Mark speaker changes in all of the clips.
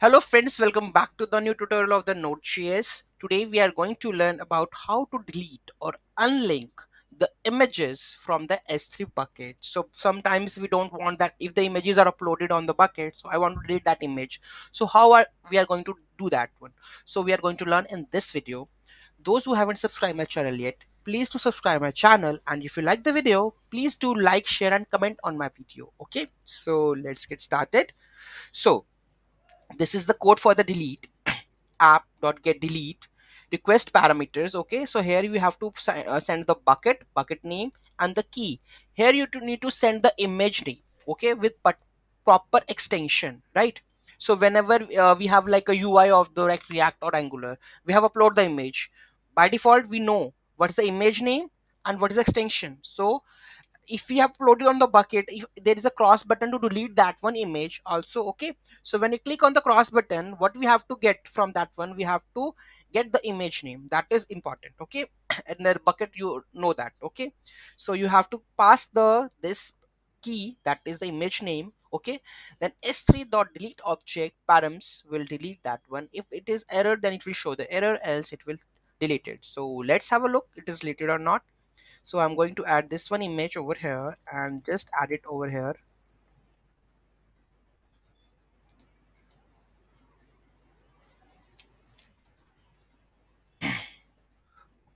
Speaker 1: Hello friends, welcome back to the new tutorial of the Node.js. Today we are going to learn about how to delete or unlink the images from the S3 bucket. So sometimes we don't want that if the images are uploaded on the bucket. So I want to delete that image. So how are we are going to do that one? So we are going to learn in this video. Those who haven't subscribed my channel yet, please to subscribe my channel and if you like the video, please do like, share and comment on my video. Okay, so let's get started. So this is the code for the delete. App.get delete. Request parameters okay? So here you have to uh, send the bucket bucket name and the key. Here you need to send the image name okay? With proper extension right? So whenever uh, we have like a ui of the like react or angular we have upload the image. By default we know what is the image name and what is the extension. So if we have uploaded on the bucket if there is a cross button to delete that one image also okay? So when you click on the cross button what we have to get from that one we have to get the image name. That is important okay? And the bucket you know that okay? So you have to pass the this key that is the image name okay? Then s3 dot delete object params will delete that one. If it is error then it will show the error else it will delete it. So let's have a look it is deleted or not so I'm going to add this one image over here and just add it over here.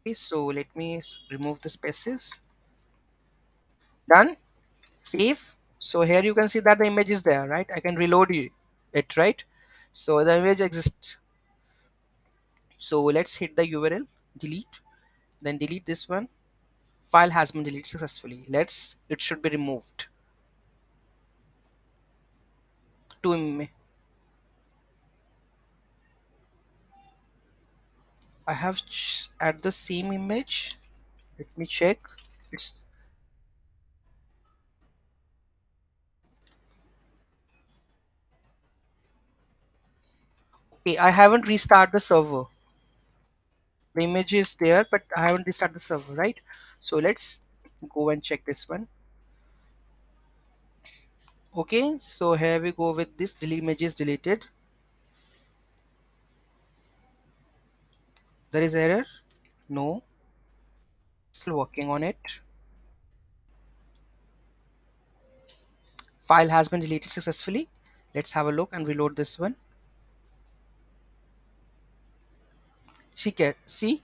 Speaker 1: Okay so let me remove the spaces. Done? Save so here you can see that the image is there right? I can reload it right? So the image exists. So let's hit the URL delete then delete this one file has been deleted successfully. Let's it should be removed. To I have add the same image. Let me check. It's okay I haven't restarted the server the image is there but I haven't restarted the server right? So let's go and check this one. Okay so here we go with this delete image is deleted. There is error? No. Still working on it. File has been deleted successfully. Let's have a look and reload this one see see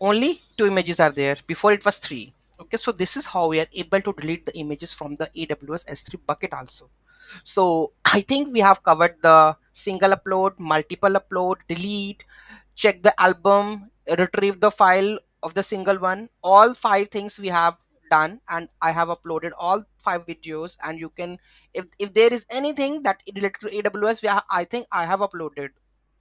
Speaker 1: only two images are there. Before it was three. Okay so this is how we are able to delete the images from the aws s3 bucket also. So i think we have covered the single upload multiple upload delete check the album retrieve the file of the single one. All five things we have done and i have uploaded all five videos and you can if, if there is anything that related to aws we i think i have uploaded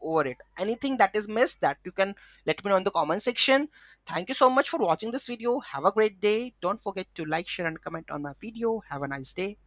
Speaker 1: over it. Anything that is missed that you can let me know in the comment section. Thank you so much for watching this video. Have a great day. Don't forget to like share and comment on my video. Have a nice day